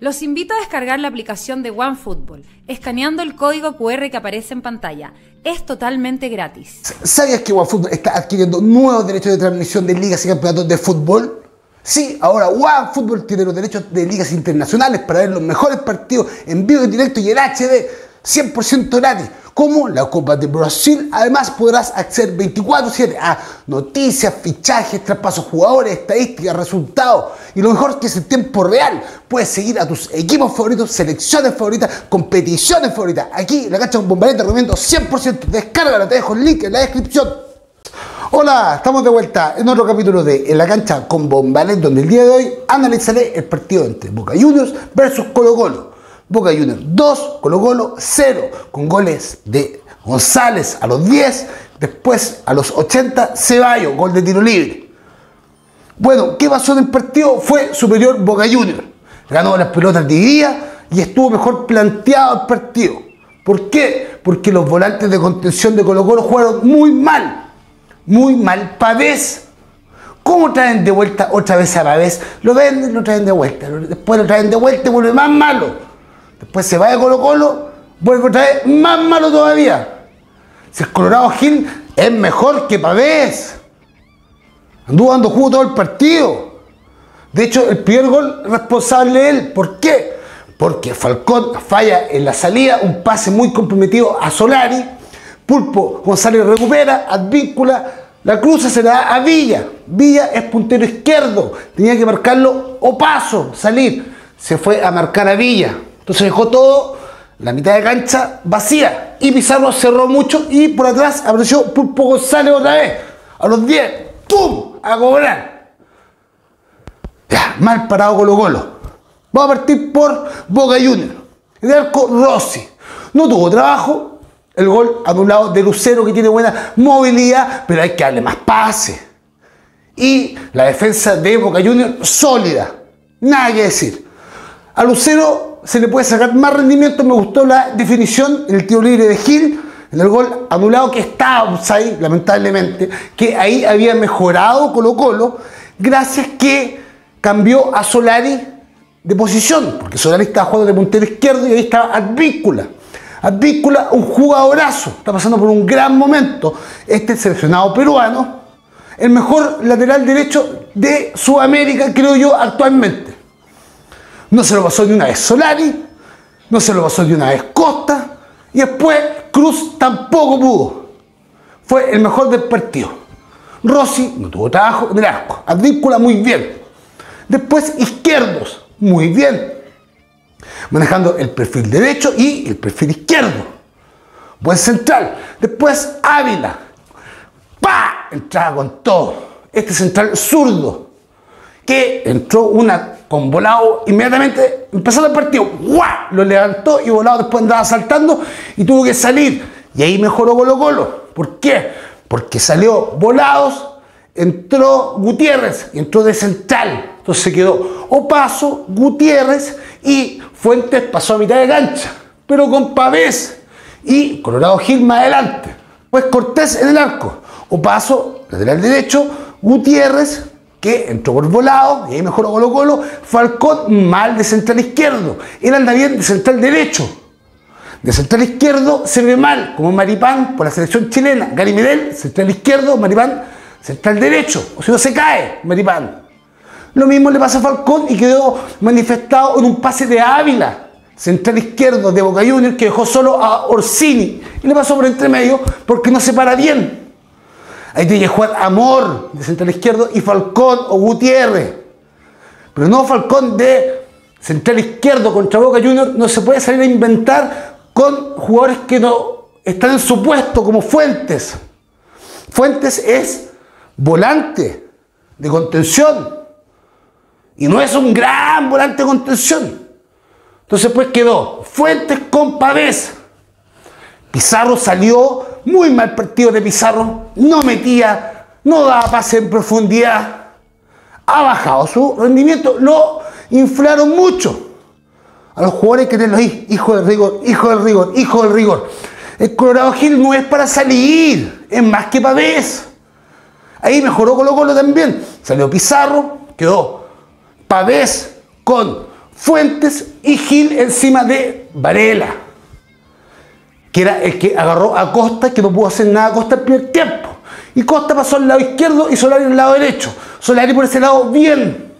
Los invito a descargar la aplicación de OneFootball, escaneando el código QR que aparece en pantalla. Es totalmente gratis. ¿Sabías que OneFootball está adquiriendo nuevos derechos de transmisión de ligas y campeonatos de fútbol? Sí, ahora OneFootball tiene los derechos de ligas internacionales para ver los mejores partidos en vivo, en directo y en HD 100% gratis como la Copa de Brasil. Además podrás acceder 24/7 a noticias, fichajes, traspasos jugadores, estadísticas, resultados y lo mejor que es el tiempo real. Puedes seguir a tus equipos favoritos, selecciones favoritas, competiciones favoritas. Aquí la cancha con bombarete recomiendo 100%. Descárgala, te dejo el link en la descripción. Hola, estamos de vuelta en otro capítulo de En la cancha con Bombalet, donde el día de hoy analizaré el partido entre Boca Juniors versus Colo Colo. Boca Juniors 2, Colo Colo 0, con goles de González a los 10, después a los 80 Ceballos, gol de tiro libre. Bueno, ¿qué pasó en el partido? Fue superior Boca Juniors. Ganó las pelotas de día y estuvo mejor planteado el partido. ¿Por qué? Porque los volantes de contención de Colo Colo jugaron muy mal. Muy mal. Pavés. ¿Cómo traen de vuelta otra vez a Pavés? Lo venden, lo traen de vuelta. Después lo traen de vuelta y vuelve más malo. Después se va de Colo Colo, vuelve otra vez más malo todavía. Si el Colorado Gil es mejor que Pavés. Anduvo dando jugo todo el partido. De hecho, el primer gol responsable él. ¿Por qué? Porque Falcón falla en la salida, un pase muy comprometido a Solari. Pulpo González recupera, advíncula, la cruza se la da a Villa. Villa es puntero izquierdo, tenía que marcarlo o paso, salir. Se fue a marcar a Villa. Entonces dejó todo, la mitad de cancha vacía. Y Pizarro cerró mucho y por atrás apareció Pulpo González otra vez. A los 10, ¡pum! A cobrar. Ya, mal parado Colo Colo. Vamos a partir por Boca Juniors. El arco Rossi. No tuvo trabajo. El gol anulado de Lucero que tiene buena movilidad, pero hay que darle más pase. Y la defensa de Boca Juniors sólida. Nada que decir. A Lucero se le puede sacar más rendimiento. Me gustó la definición el tiro libre de Gil, en el gol anulado que está lamentablemente, que ahí había mejorado Colo Colo, gracias que cambió a Solari de posición, porque Solari estaba jugando de puntero izquierdo y ahí estaba Advíncula. Advíncula, un jugadorazo, está pasando por un gran momento. Este seleccionado peruano, el mejor lateral derecho de Sudamérica, creo yo, actualmente. No se lo pasó ni una vez Solari, no se lo pasó ni una vez Costa, y después Cruz tampoco pudo. Fue el mejor del partido. Rossi no tuvo trabajo en el arco. Muy bien. Después izquierdos, muy bien. Manejando el perfil derecho y el perfil izquierdo. Buen central. Después Ávila. ¡Pa! Entraba con todo. Este central zurdo. Que entró una con volado inmediatamente, empezando el partido, ¡guau! Lo levantó y volado después andaba saltando y tuvo que salir. Y ahí mejoró Colo Colo. ¿Por qué? Porque salió volados, entró Gutiérrez entró de central. Entonces se quedó Opaso, Gutiérrez y Fuentes pasó a mitad de cancha, pero con Pavés y Colorado Gil más adelante. Pues Cortés en el arco, Opaso, lateral derecho, Gutiérrez, que entró por volado, y ahí mejoró Colo Colo, Falcón mal de central izquierdo, él anda bien de central derecho. De central izquierdo se ve mal, como Maripán por la selección chilena. Gary Medel, central izquierdo, Maripán, central derecho. O si no se cae, Maripán. Lo mismo le pasa a Falcón y quedó manifestado en un pase de Ávila, central izquierdo de Boca Juniors, que dejó solo a Orsini. Y le pasó por entre medio porque no se para bien. Ahí tiene que jugar Amor de central izquierdo y Falcón o Gutiérrez. Pero no Falcón de central izquierdo contra Boca Juniors. No se puede salir a inventar con jugadores que no están en su puesto, como Fuentes. Fuentes es volante de contención. Y no es un gran volante de contención. Entonces pues quedó Fuentes con Pavés. Pizarro salió muy mal partido de Pizarro, no metía, no daba pase en profundidad, ha bajado su rendimiento, lo inflaron mucho. A los jugadores que tienen ahí, hijo del rigor, hijo del rigor, hijo del rigor. El Colorado Gil no es para salir, es más que Pavés. Ahí mejoró Colo Colo también. Salió Pizarro, quedó Pavés con Fuentes y Gil encima de Varela, que era el que agarró a Costa, que no pudo hacer nada a Costa el primer tiempo. Y Costa pasó al lado izquierdo y Solari al lado derecho. Solari por ese lado bien,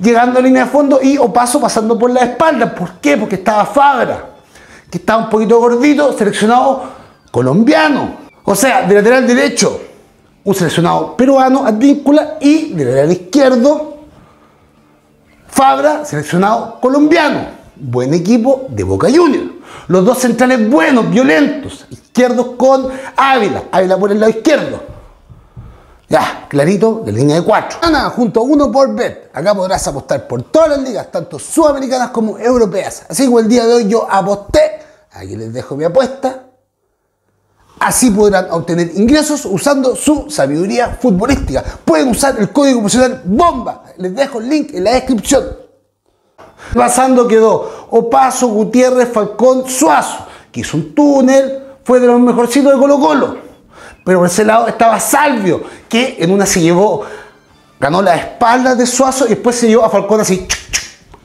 llegando a línea de fondo y Opaso pasando por la espalda. ¿Por qué? Porque estaba Fabra, que estaba un poquito gordito, seleccionado colombiano. O sea, de lateral derecho, un seleccionado peruano, Advíncula, y de lateral izquierdo, Fabra, seleccionado colombiano. Buen equipo de Boca Juniors. Los dos centrales buenos, violentos, izquierdos con Ávila, Ávila por el lado izquierdo. Ya, clarito, de línea de 4. Ana, junto a uno por bet. Acá podrás apostar por todas las ligas, tanto sudamericanas como europeas. Así como el día de hoy yo aposté. Aquí les dejo mi apuesta. Así podrán obtener ingresos usando su sabiduría futbolística. Pueden usar el código promocional BOMBA. Les dejo el link en la descripción. Pasando quedó Opaso, Gutiérrez, Falcón, Suazo, que hizo un túnel, fue de los mejorcitos de Colo Colo. Pero por ese lado estaba Salvio, que en una se llevó, ganó la espalda de Suazo y después se llevó a Falcón así.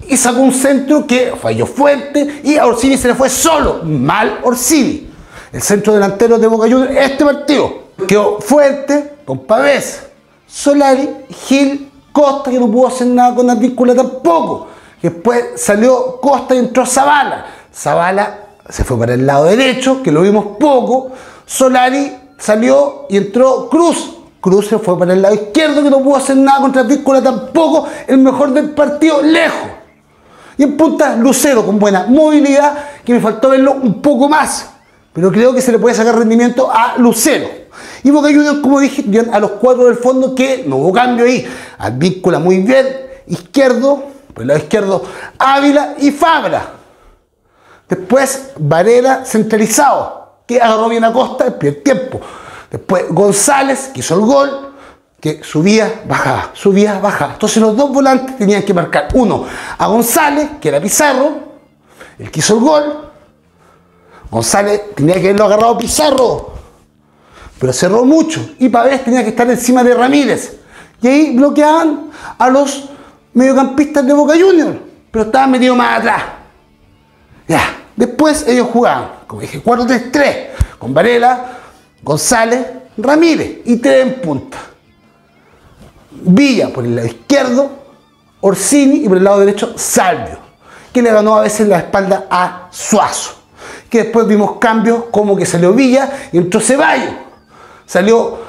Y sacó un centro que falló fuerte y a Orsini se le fue solo. Mal Orsini. El centro delantero de Boca Juniors, este partido. Quedó fuerte con Pavés, Solari, Gil, Costa, que no pudo hacer nada con la víncula tampoco. Después salió Costa y entró Zavala. Zavala se fue para el lado derecho, que lo vimos poco. Solari salió y entró Cruz. Cruz se fue para el lado izquierdo, que no pudo hacer nada contra Vícula tampoco. El mejor del partido, lejos. Y en punta, Lucero, con buena movilidad, que me faltó verlo un poco más. Pero creo que se le puede sacar rendimiento a Lucero. Y Boca Juniors, como dije, a los cuatro del fondo, que no hubo cambio ahí. Advíncula muy bien, izquierdo, por el lado izquierdo, Ávila y Fabra. Después, Varela centralizado, que agarró bien a Costa el primer tiempo. Después, González, que hizo el gol, que subía, bajaba, subía, bajaba. Entonces los dos volantes tenían que marcar. Uno, a González, que era Pizarro, el que hizo el gol. González tenía que haberlo agarrado Pizarro, pero cerró mucho. Y Pavés tenía que estar encima de Ramírez. Y ahí bloqueaban a los mediocampistas de Boca Juniors, pero estaban metidos más atrás. Ya, después ellos jugaban, como dije, 4-3-3, con Varela, González, Ramírez y tres en punta. Villa por el lado izquierdo, Orsini y por el lado derecho Salvio, que le ganó a veces la espalda a Suazo. Que después vimos cambios como que salió Villa y entró Ceballos. Salió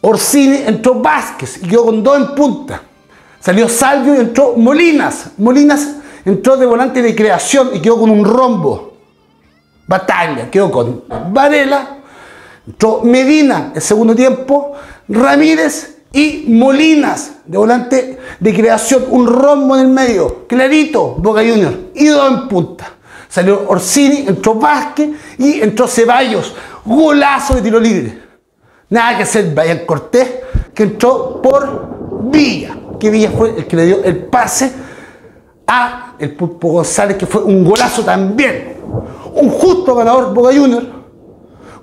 Orsini, entró Vázquez y quedó con dos en punta. Salió Salvio y entró Molinas. Molinas entró de volante de creación y quedó con un rombo. Batalla, quedó con Varela, entró Medina el segundo tiempo, Ramírez y Molinas de volante de creación, un rombo en el medio, clarito, Boca Juniors, y dos en punta. Salió Orsini, entró Vázquez y entró Ceballos, golazo de tiro libre. Nada que hacer, Brian Cortés, que entró por Villa, que Villa fue el que le dio el pase a el Pulpo González, que fue un golazo también. Un justo ganador Boca Juniors.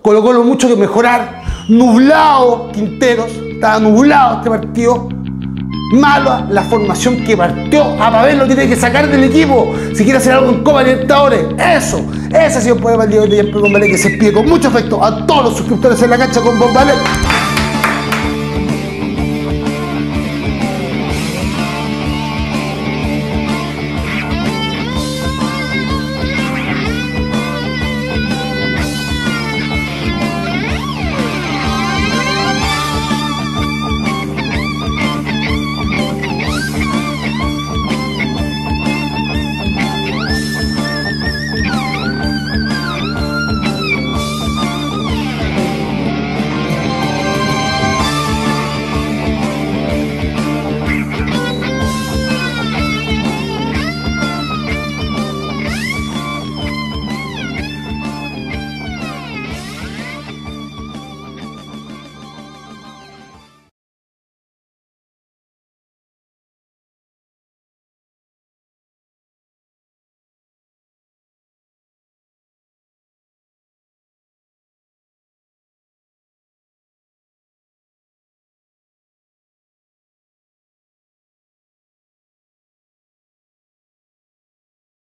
Colocó lo mucho que mejorar. Nublado Quinteros. Estaba nublado este partido. Mala la formación que partió. A Pavel lo tiene que sacar del equipo. Si quiere hacer algo en Copa Libertadores. Eso. Ese ha sido el poder del día de hoy que se pide con mucho afecto a todos los suscriptores en la cancha con Bob Valer.